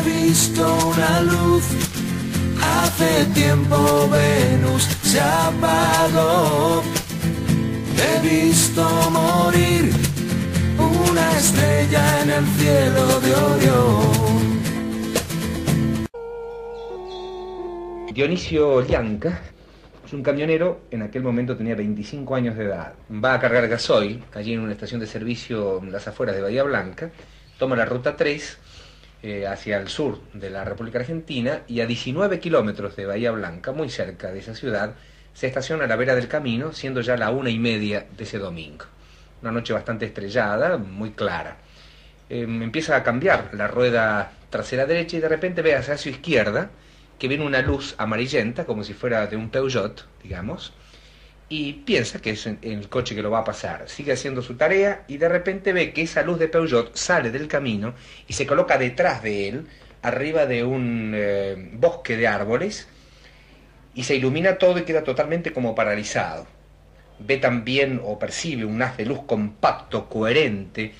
He visto una luz, hace tiempo Venus se apagó. He visto morir una estrella en el cielo de Orión. Dionisio Llanca es un camionero, en aquel momento tenía 25 años de edad. Va a cargar gasoil allí en una estación de servicio en las afueras de Bahía Blanca, toma la ruta 3 eh, hacia el sur de la República Argentina y a 19 kilómetros de Bahía Blanca, muy cerca de esa ciudad, se estaciona a la vera del camino, siendo ya la una y media de ese domingo. Una noche bastante estrellada, muy clara. Eh, empieza a cambiar la rueda trasera derecha y de repente ve hacia su izquierda que viene una luz amarillenta, como si fuera de un Peugeot, digamos, y piensa que es el coche que lo va a pasar. Sigue haciendo su tarea y de repente ve que esa luz de Peugeot sale del camino y se coloca detrás de él, arriba de un eh, bosque de árboles, y se ilumina todo y queda totalmente como paralizado. Ve también o percibe un haz de luz compacto, coherente,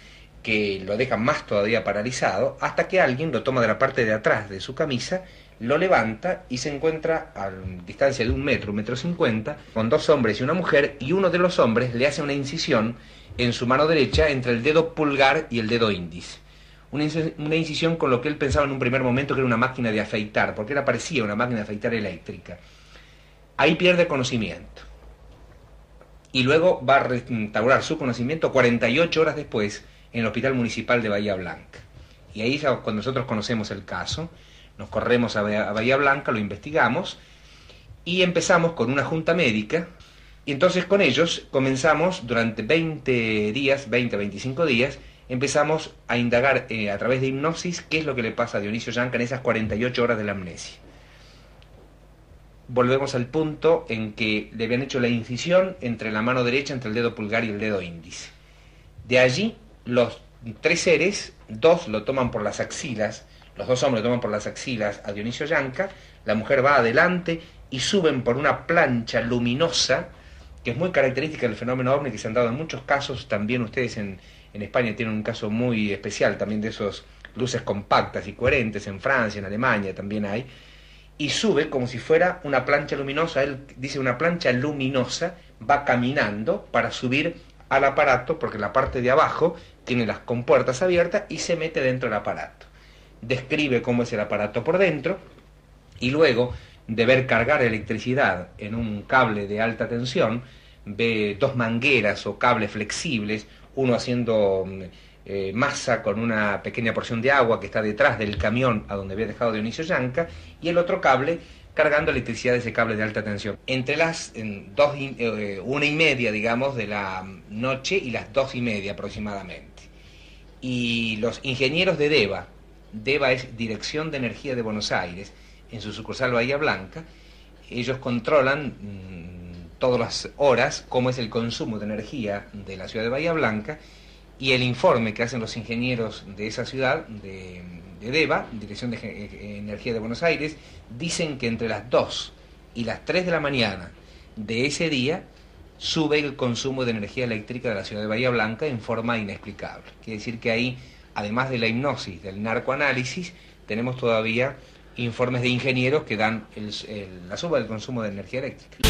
que lo deja más todavía paralizado, hasta que alguien lo toma de la parte de atrás de su camisa lo levanta y se encuentra a distancia de un metro, un metro cincuenta, con dos hombres y una mujer, y uno de los hombres le hace una incisión en su mano derecha entre el dedo pulgar y el dedo índice. Una, incisión con lo que él pensaba en un primer momento que era una máquina de afeitar, porque era parecía una máquina de afeitar eléctrica. Ahí pierde conocimiento. Y luego va a restaurar su conocimiento 48 horas después en el Hospital Municipal de Bahía Blanca. Y ahí cuando nosotros conocemos el caso nos corremos a Bahía Blanca, lo investigamos y empezamos con una junta médica y entonces con ellos comenzamos durante 20 días, 20, 25 días, empezamos a indagar eh, a través de hipnosis qué es lo que le pasa a Dionisio Yanca en esas 48 horas de la amnesia. Volvemos al punto en que le habían hecho la incisión entre la mano derecha, entre el dedo pulgar y el dedo índice. De allí, los tres seres, dos lo toman por las axilas, los dos hombres toman por las axilas a Dionisio Yanca, la mujer va adelante y suben por una plancha luminosa, que es muy característica del fenómeno ovni que se han dado en muchos casos, también ustedes en, en España tienen un caso muy especial también de esos luces compactas y coherentes, en Francia, en Alemania también hay, y sube como si fuera una plancha luminosa, él dice una plancha luminosa, va caminando para subir al aparato, porque la parte de abajo tiene las compuertas abiertas y se mete dentro del aparato. Describe cómo es el aparato por dentro y luego de ver cargar electricidad en un cable de alta tensión, ve dos mangueras o cables flexibles, uno haciendo mm, eh, masa con una pequeña porción de agua que está detrás del camión a donde había dejado Dionisio Yanca, y el otro cable cargando electricidad de ese cable de alta tensión. Entre las dos, eh, una y media, digamos, de la noche y las dos y media aproximadamente. Y los ingenieros de DEVA, DEVA es Dirección de Energía de Buenos Aires, en su sucursal Bahía Blanca. Ellos controlan mm, todas las horas cómo es el consumo de energía de la ciudad de Bahía Blanca y el informe que hacen los ingenieros de esa ciudad, de, DEVA, Dirección de eh, Energía de Buenos Aires, dicen que entre las 2 y las 3 de la mañana de ese día sube el consumo de energía eléctrica de la ciudad de Bahía Blanca en forma inexplicable. Quiere decir que ahí además de la hipnosis, del narcoanálisis, tenemos todavía informes de ingenieros que dan la suba del consumo de energía eléctrica.